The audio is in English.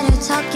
try to talk